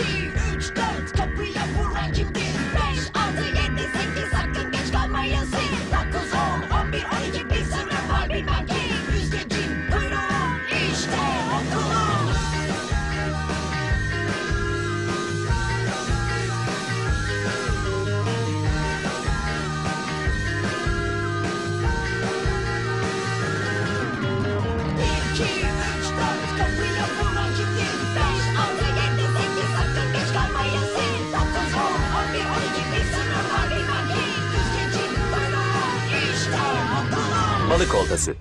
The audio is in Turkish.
Bir, iki, üç, dört kapıya vuran kimdir? Beş, altı, yedi, sekiz sakın geç kalmayın siz. Dokuz, on, on bir, on iki bir sınıf var bilmem ki. Yüz geçin buyurun işte okulum. Bir, iki, Balık oltası.